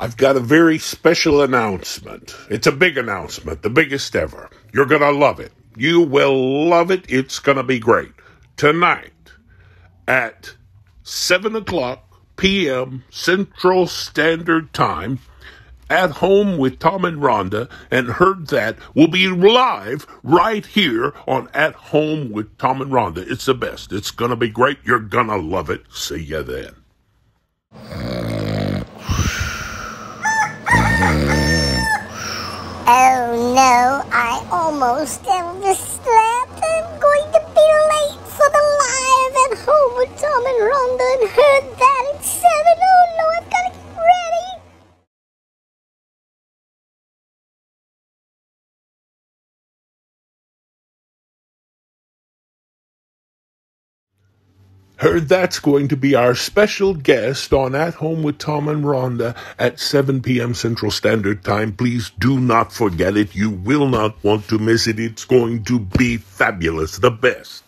I've got a very special announcement. It's a big announcement, the biggest ever. You're going to love it. You will love it. It's going to be great. Tonight at 7 o'clock p.m. Central Standard Time, at home with Tom and Rhonda, and heard that will be live right here on At Home with Tom and Rhonda. It's the best. It's going to be great. You're going to love it. See you then. Oh no, I almost overslept. I'm going to be late for the live at home with Tom and Rhonda and that Heard that's going to be our special guest on At Home with Tom and Rhonda at 7 p.m. Central Standard Time. Please do not forget it. You will not want to miss it. It's going to be fabulous. The best.